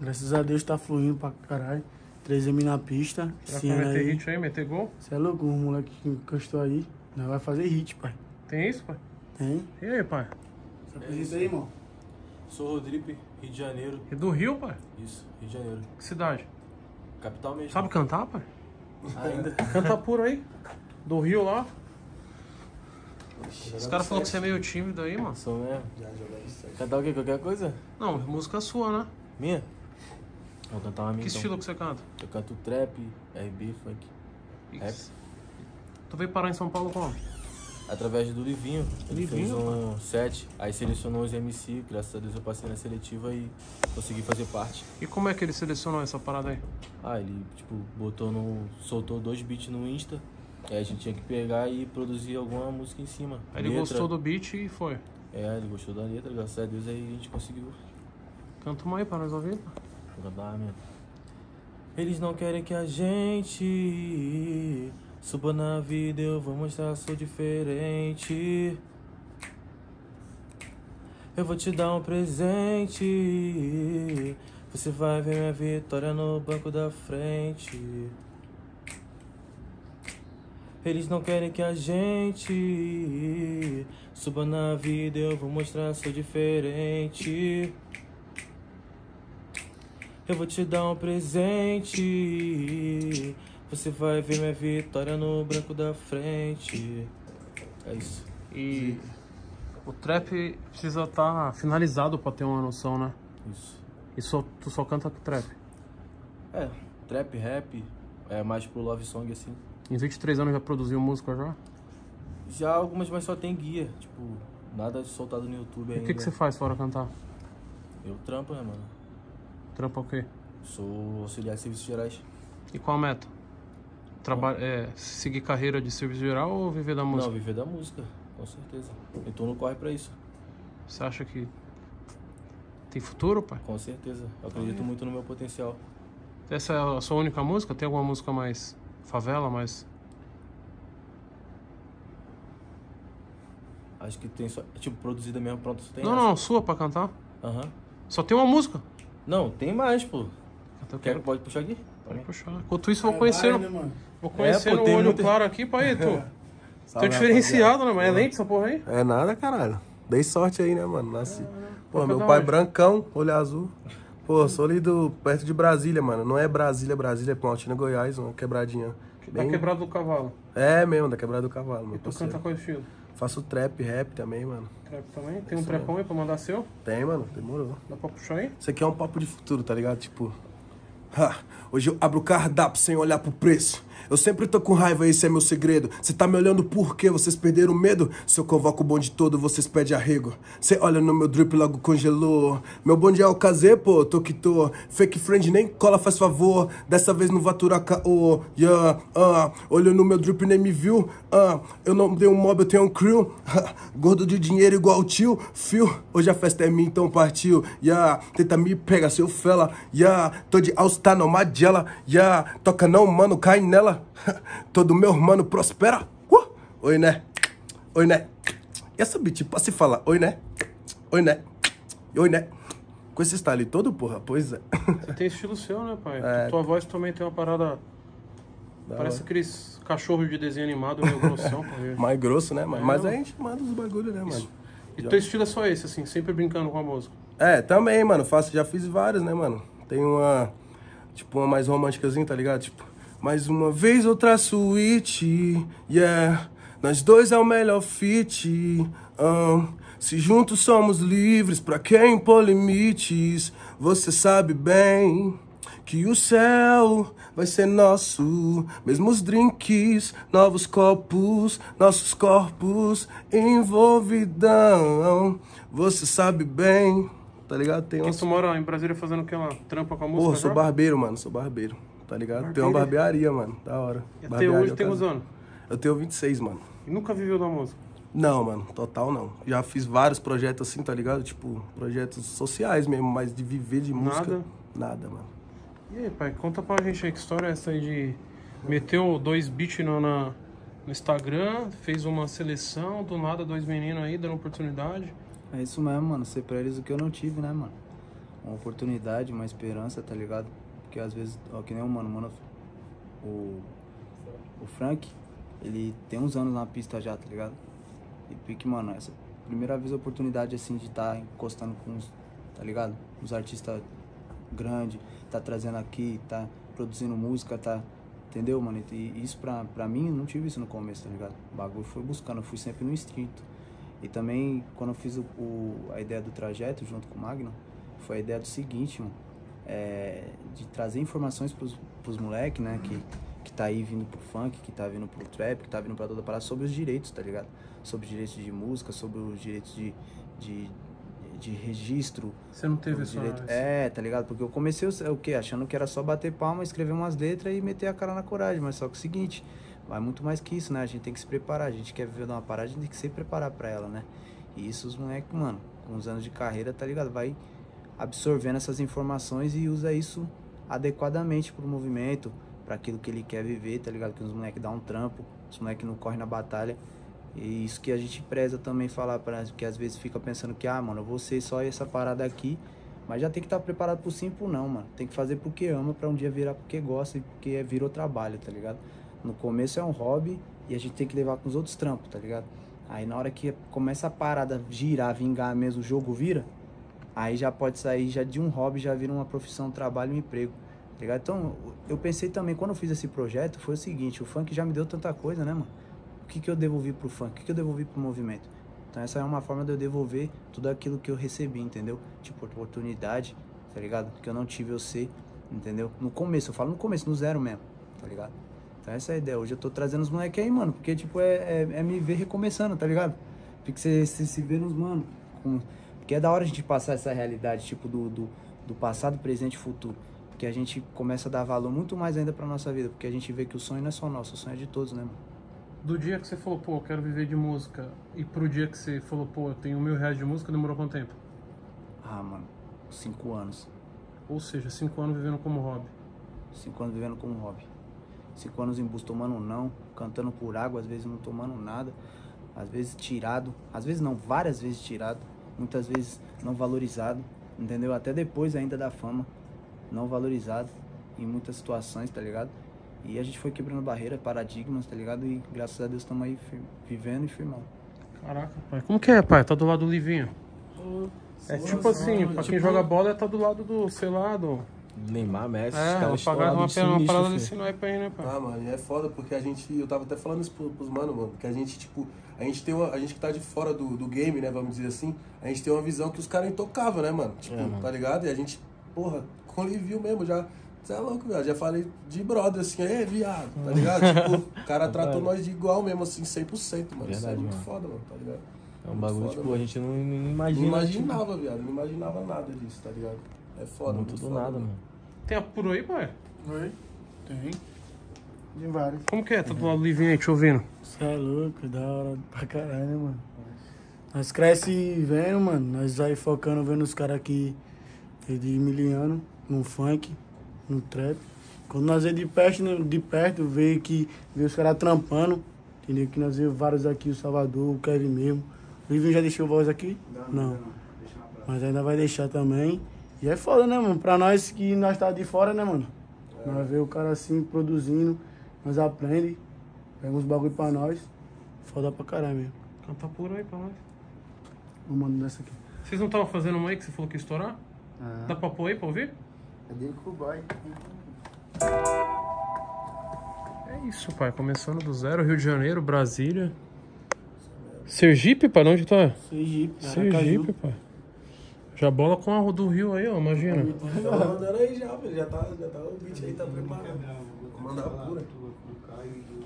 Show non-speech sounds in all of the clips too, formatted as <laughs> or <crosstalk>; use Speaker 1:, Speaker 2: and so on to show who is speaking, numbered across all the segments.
Speaker 1: Graças a Deus tá fluindo pra caralho. 3M na pista.
Speaker 2: Será que vai meter
Speaker 1: aí.
Speaker 2: hit aí, meter gol?
Speaker 1: Você é louco, o moleque que encostou aí. Nós vai fazer hit, pai.
Speaker 2: Tem isso, pai?
Speaker 1: Tem?
Speaker 2: E aí, pai?
Speaker 1: Se apresenta aí, irmão.
Speaker 3: Sou Rodripe, Rio de Janeiro.
Speaker 2: E do Rio, pai?
Speaker 3: Isso, Rio de Janeiro.
Speaker 2: Que cidade?
Speaker 3: Capital mesmo.
Speaker 2: Sabe cantar, pai?
Speaker 3: Ainda. <laughs>
Speaker 2: Canta puro aí. Do Rio lá. Os caras falaram que você é meio tímido aí, mano.
Speaker 3: Sou mesmo.
Speaker 1: Já joga isso aí.
Speaker 3: Cantar o quê? Qualquer coisa?
Speaker 2: Não, música sua, né?
Speaker 3: Minha? Vou cantar uma minha
Speaker 2: Que
Speaker 3: então.
Speaker 2: estilo que você canta?
Speaker 3: Eu canto trap, RB, funk. Rap.
Speaker 2: Tu veio parar em São Paulo como?
Speaker 3: Através do Livinho. Ele
Speaker 2: Livinho,
Speaker 3: fez um set, aí selecionou os MC. Graças a Deus eu passei na seletiva e consegui fazer parte.
Speaker 2: E como é que ele selecionou essa parada aí?
Speaker 3: Ah, ele, tipo, botou no. soltou dois beats no Insta. Aí a gente tinha que pegar e produzir alguma música em cima.
Speaker 2: Aí ele
Speaker 3: Letra.
Speaker 2: gostou do beat e foi.
Speaker 3: É, ele gostou da letra, graças a Deus aí a gente conseguiu.
Speaker 2: Canta uma aí pra nós ouvir.
Speaker 3: Eles não querem que a gente suba na vida, eu vou mostrar, sou diferente. Eu vou te dar um presente. Você vai ver minha vitória no banco da frente. Eles não querem que a gente suba na vida, eu vou mostrar, sou diferente. Eu vou te dar um presente. Você vai ver minha vitória no branco da frente. É isso.
Speaker 2: E o trap precisa estar finalizado pra ter uma noção, né?
Speaker 3: Isso.
Speaker 2: E só, tu só canta trap.
Speaker 3: É, trap, rap, é mais pro love song assim.
Speaker 2: Em 23 anos já produziu música já?
Speaker 3: Já algumas, mas só tem guia. Tipo, nada soltado no YouTube
Speaker 2: E
Speaker 3: ainda.
Speaker 2: o que, que você faz fora cantar?
Speaker 3: Eu trampo, né, mano?
Speaker 2: Trampa o quê?
Speaker 3: Sou auxiliar de serviços gerais.
Speaker 2: E qual a meta? Traba é, seguir carreira de serviço geral ou viver da música?
Speaker 3: Não, viver da música, com certeza. Eu tô no corre pra isso,
Speaker 2: Você acha que tem futuro, pai?
Speaker 3: com certeza. Eu acredito muito no meu potencial.
Speaker 2: Essa é a sua única música? Tem alguma música mais favela, mais...
Speaker 3: Acho que tem só. Tipo, produzida mesmo, pronto, só tem
Speaker 2: não,
Speaker 3: essa.
Speaker 2: não, sua pra cantar.
Speaker 3: Aham.
Speaker 2: Só tem uma música.
Speaker 3: Não, tem mais, pô.
Speaker 2: Então,
Speaker 3: Quer,
Speaker 2: quero...
Speaker 3: pode puxar aqui?
Speaker 2: Pode puxar. Enquanto isso, eu vou
Speaker 1: É,
Speaker 2: conhecendo,
Speaker 1: vai, né, mano?
Speaker 2: vou conhecendo
Speaker 3: pô,
Speaker 2: o olho
Speaker 3: muita-
Speaker 2: claro aqui, pai. Tu, <laughs> é diferenciado, né? Mas é lente essa porra aí?
Speaker 4: É nada, caralho. Dei sorte aí, né, mano? Nasci. Pô,
Speaker 2: é
Speaker 4: meu
Speaker 2: da
Speaker 4: pai brancão, olho azul. Pô, sou ali do, perto de Brasília, mano. Não é Brasília, Brasília, é Planaltina, Goiás, uma quebradinha.
Speaker 2: Da
Speaker 4: Bem-
Speaker 2: quebrada do cavalo.
Speaker 4: É mesmo, da quebrada do cavalo,
Speaker 2: E
Speaker 4: meu
Speaker 2: tu
Speaker 4: parceiro.
Speaker 2: canta qual estilo?
Speaker 4: Faço trap, rap também, mano.
Speaker 2: Trap também? Tem um trapão aí pra mandar seu?
Speaker 4: Tem, mano, demorou.
Speaker 2: Dá pra puxar aí?
Speaker 4: Isso aqui é um papo de futuro, tá ligado? Tipo. ha, hoje eu abro o cardápio sem olhar pro preço. Eu sempre tô com raiva, esse é meu segredo. Cê tá me olhando por quê? Vocês perderam medo? Se eu convoco o bonde todo, vocês pedem arrego. Cê olha no meu drip, logo congelou. Meu bonde é o casê, pô, tô que tô. Fake friend nem cola, faz favor. Dessa vez não vai aturar caô. Yeah, ah. Olho no meu drip, nem me viu. Ah, eu não tenho um mob, eu tenho um crew. <laughs> Gordo de dinheiro igual o tio. Fio, hoje a festa é minha, então partiu. Yeah, tenta me pegar, seu fela. Yeah, tô de all-star, não Magela. Yeah, toca não, mano, cai nela. <laughs> Todo meu mano prospera. Uh! Oi, né? Oi, né? E essa beat, pode se falar? Oi, né? Oi, né? Oi, né? Com esse style todo, porra, pois é.
Speaker 2: Você tem estilo seu, né, pai?
Speaker 4: É.
Speaker 2: Tua voz também tem uma parada.
Speaker 4: Da
Speaker 2: parece
Speaker 4: hora.
Speaker 2: aqueles cachorros de desenho animado meio grossão. <laughs>
Speaker 4: Mais grosso, né, mano?
Speaker 2: É,
Speaker 4: Mas
Speaker 2: não.
Speaker 4: a gente manda os bagulho, né, mano?
Speaker 2: E teu estilo é só esse, assim, sempre brincando com a música.
Speaker 4: É, também, mano. Faço, já fiz vários, né, mano? Tem uma. Tipo, uma mais românticazinha, tá ligado? Tipo, mais uma vez outra suíte. Yeah. Nós dois é o melhor fit. ahn. se juntos somos livres, pra quem impor limites? Você sabe bem que o céu vai ser nosso. Mesmos drinks, novos copos, nossos corpos envolvidão. Você sabe bem, tá ligado? Tem
Speaker 2: Quem
Speaker 4: uns...
Speaker 2: tu mora em Brasília fazendo aquela trampa com a música?
Speaker 4: Porra, sou barbeiro, mano, sou barbeiro, tá ligado? Tem uma
Speaker 2: Barbeiro?
Speaker 4: barbearia, mano, da hora.
Speaker 2: E até
Speaker 4: Barbearia
Speaker 2: hoje tem uns anos.
Speaker 4: Eu tenho 26, mano.
Speaker 2: E nunca viveu da música.
Speaker 4: Não, mano, total não. Já fiz vários projetos assim, tá ligado? Tipo, projetos sociais mesmo, mas de viver de música.
Speaker 2: Nada?
Speaker 4: Nada, mano.
Speaker 2: E aí, pai, conta pra gente aí que história é essa aí de. Meteu dois beats no, na, no Instagram, fez uma seleção, do nada dois meninos aí dando oportunidade.
Speaker 5: É isso mesmo, mano. Ser pra eles o que eu não tive, né, mano? uma oportunidade, uma esperança, tá ligado? Porque às vezes, ó, que nem o mano, mano, o, o Frank, ele tem uns anos na pista já, tá ligado? E pique, mano, essa primeira vez a oportunidade, assim, de estar tá encostando com os, tá ligado? Os artistas grandes, tá trazendo aqui, tá produzindo música, tá... Entendeu, mano? E isso pra, pra mim, eu não tive isso no começo, tá ligado? O bagulho foi buscando, eu fui sempre no instinto. E também, quando eu fiz o, o, a ideia do trajeto junto com o Magno, foi a ideia do seguinte, mano. É, de trazer informações pros, pros moleques, né? Que, que tá aí vindo pro funk, que tá vindo pro trap, que tá vindo pra toda parada, sobre os direitos, tá ligado? Sobre os direitos de música, sobre os direitos de, de, de registro.
Speaker 2: Você não teve essa...
Speaker 5: direito. É, tá ligado? Porque eu comecei o, o quê? Achando que era só bater palma, escrever umas letras e meter a cara na coragem. Mas só que é o seguinte, vai muito mais que isso, né? A gente tem que se preparar. A gente quer viver numa parada, a gente tem que se preparar pra ela, né? E isso os moleques, mano, com uns anos de carreira, tá ligado? Vai absorvendo essas informações e usa isso adequadamente pro movimento, para aquilo que ele quer viver, tá ligado? Que os moleques dão um trampo, os moleques não correm na batalha. E isso que a gente preza também falar para que às vezes fica pensando que, ah, mano, eu vou ser só essa parada aqui, mas já tem que estar tá preparado pro sim pro não, mano. Tem que fazer porque ama para um dia virar porque gosta e porque virou trabalho, tá ligado? No começo é um hobby e a gente tem que levar com os outros trampos, tá ligado? Aí na hora que começa a parada girar, vingar mesmo, o jogo vira, aí já pode sair já de um hobby, já vira uma profissão, um trabalho, um emprego. Tá ligado? Então, eu pensei também, quando eu fiz esse projeto, foi o seguinte, o funk já me deu tanta coisa, né, mano? O que, que eu devolvi pro funk? O que, que eu devolvi pro movimento? Então essa é uma forma de eu devolver tudo aquilo que eu recebi, entendeu? Tipo, oportunidade, tá ligado? Que eu não tive eu ser, entendeu? No começo, eu falo no começo, no zero mesmo, tá ligado? Então essa é a ideia. Hoje eu tô trazendo os moleques aí, mano, porque, tipo, é, é, é, me ver recomeçando, tá ligado? Porque você, você se vê nos, mano, com... porque é da hora a gente passar essa realidade, tipo, do, do, do passado, presente e futuro. Porque a gente começa a dar valor muito mais ainda pra nossa vida, porque a gente vê que o sonho não é só nosso, o sonho é de todos, né, mano?
Speaker 2: Do dia que você falou, pô, eu quero viver de música, e pro dia que você falou, pô, eu tenho mil reais de música, demorou quanto tempo?
Speaker 5: Ah, mano, cinco anos.
Speaker 2: Ou seja, cinco anos vivendo como hobby.
Speaker 5: Cinco anos vivendo como hobby. Cinco anos em bus tomando não, cantando por água, às vezes não tomando nada, às vezes tirado, às vezes não, várias vezes tirado, muitas vezes não valorizado, entendeu? Até depois ainda da fama, não valorizado em muitas situações, tá ligado? E a gente foi quebrando barreiras, paradigmas, tá ligado? E graças a Deus estamos aí vivendo e firmando.
Speaker 2: Caraca, pai. Como que é, pai? Tá do lado do Livinho? É tipo assim, pra quem joga bola, tá do lado do, sei lá, do...
Speaker 3: Neymar, Messi,
Speaker 2: É,
Speaker 3: cara
Speaker 2: pagar uma,
Speaker 3: estourado,
Speaker 2: uma parada
Speaker 3: sinistro,
Speaker 2: desse naipe aí, né, pai?
Speaker 4: Ah, mano, e é foda porque a gente. Eu tava até falando isso pros, pros mano, mano. Que a gente, tipo, a gente tem uma. A gente que tá de fora do, do game, né? Vamos dizer assim, a gente tem uma visão que os caras intocável, né, mano? Tipo,
Speaker 3: É, mano.
Speaker 4: tá ligado? E a gente, porra, com ele viu mesmo, já. Você é louco, velho. Já falei de brother, assim, é viado, tá ligado? <laughs> tipo, o cara tratou nós de igual mesmo, assim, 100%, mano. isso é
Speaker 3: Verdade,
Speaker 4: muito
Speaker 3: mano.
Speaker 4: foda, mano, tá ligado?
Speaker 3: É um bagulho,
Speaker 4: Foda,
Speaker 3: tipo,
Speaker 4: mano.
Speaker 3: a gente não, não
Speaker 4: Não
Speaker 3: imagina.
Speaker 4: imaginava, viado. Não imaginava nada disso, tá ligado? É
Speaker 3: Tipo,
Speaker 4: foda,
Speaker 3: muito do
Speaker 4: foda,
Speaker 3: nada, mano.
Speaker 2: Tem apuro aí, pai?
Speaker 1: Oi? Tem. Tem vários.
Speaker 2: Como que é? Tá do lado do Livinho aí, te ouvindo?
Speaker 1: Você é louco, da hora pra caralho, né, mano? Nós cresce vendo, mano. Nós vai focando vendo os caras aqui de miliano, no funk, no trap. Quando nós vê de perto, né, de perto, vê que vê os caras trampando, entendeu? Que nós vê vários aqui, o Salvador, o Kevin mesmo. O Livinho já deixou voz aqui? Não. Mas ainda vai deixar também. E é foda, né, mano? Pra nós que nós tá de fora, né, mano? Nós vê o cara assim produzindo, nós aprende, pega uns bagulho pra nós. Foda pra caralho mesmo.
Speaker 2: Canta apuro aí pra nós.
Speaker 1: Vou mandar dessa aqui.
Speaker 2: Vocês não estavam fazendo uma aí que você falou que ia estourar? Dá pra pôr aí pra ouvir?
Speaker 1: É dele com o boy.
Speaker 2: É isso, pai. Começando do zero, Rio de Janeiro, Brasília. Sergipe, pai? Onde tá?
Speaker 1: Sergipe,
Speaker 2: Sergipe, pai. Já bola com a do Rio aí, ó, imagina.
Speaker 4: Tá mandando aí já, velho. Já tá, já tá, o beat aí tá preparado. Pura.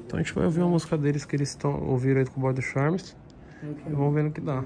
Speaker 2: Então a gente vai ouvir uma música deles que eles estão ouviram aí com o Boy do Charmes. E vamos ver no que dá.